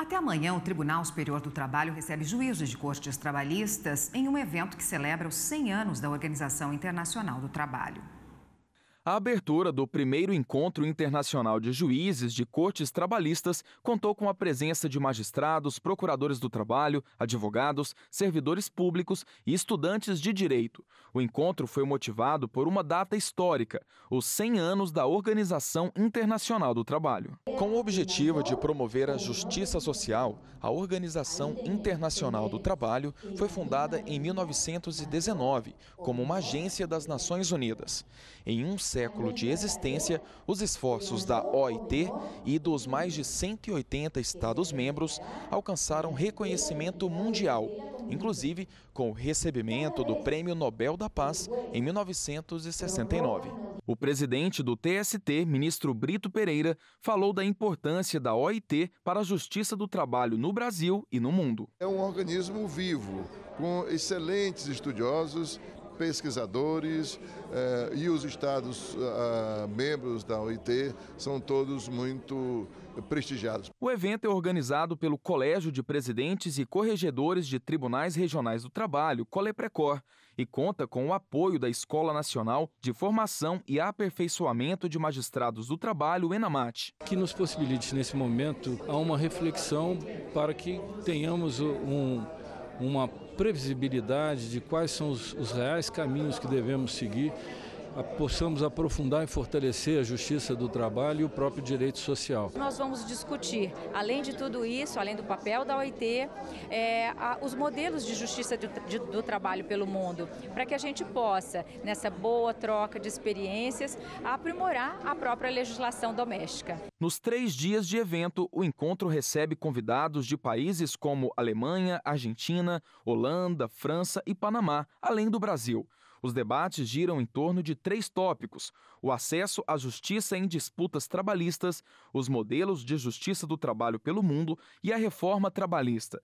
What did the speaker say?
Até amanhã, o Tribunal Superior do Trabalho recebe juízes de cortes trabalhistas em um evento que celebra os 100 anos da Organização Internacional do Trabalho. A abertura do primeiro encontro internacional de juízes de cortes trabalhistas contou com a presença de magistrados, procuradores do trabalho, advogados, servidores públicos e estudantes de direito. O encontro foi motivado por uma data histórica, os 100 anos da Organização Internacional do Trabalho. Com o objetivo de promover a justiça social, a Organização Internacional do Trabalho foi fundada em 1919 como uma agência das Nações Unidas. Em um de existência, os esforços da OIT e dos mais de 180 Estados-membros alcançaram reconhecimento mundial, inclusive com o recebimento do Prêmio Nobel da Paz em 1969. O presidente do TST, ministro Brito Pereira, falou da importância da OIT para a justiça do trabalho no Brasil e no mundo. É um organismo vivo, com excelentes estudiosos pesquisadores eh, e os estados ah, membros da OIT são todos muito prestigiados. O evento é organizado pelo Colégio de Presidentes e Corregedores de Tribunais Regionais do Trabalho, Coleprecor, e conta com o apoio da Escola Nacional de Formação e Aperfeiçoamento de Magistrados do Trabalho, ENAMAT. Que nos possibilite, nesse momento, a uma reflexão para que tenhamos um, uma previsibilidade de quais são os, os reais caminhos que devemos seguir possamos aprofundar e fortalecer a justiça do trabalho e o próprio direito social. Nós vamos discutir, além de tudo isso, além do papel da OIT, é, a, os modelos de justiça do, de, do trabalho pelo mundo, para que a gente possa, nessa boa troca de experiências, aprimorar a própria legislação doméstica. Nos três dias de evento, o encontro recebe convidados de países como Alemanha, Argentina, Holanda, França e Panamá, além do Brasil. Os debates giram em torno de três tópicos: o acesso à justiça em disputas trabalhistas, os modelos de justiça do trabalho pelo mundo e a reforma trabalhista.